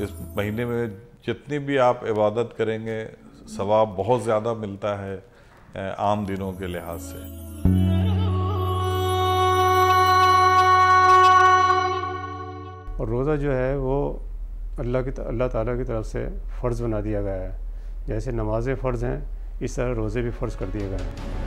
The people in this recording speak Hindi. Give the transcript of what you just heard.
इस महीने में जितनी भी आप इबादत करेंगे, सवाब बहुत ज़्यादा मिलता है आम दिनों के लिहाज से। और रोज़ा जो है, वो अल्लाह की अल्लाह ताला की तरफ़ से फ़र्ज़ बना दिया गया है। जैसे नमाज़ें फ़र्ज़ हैं, इस तरह रोज़े भी फ़र्ज़ कर दिए गए हैं।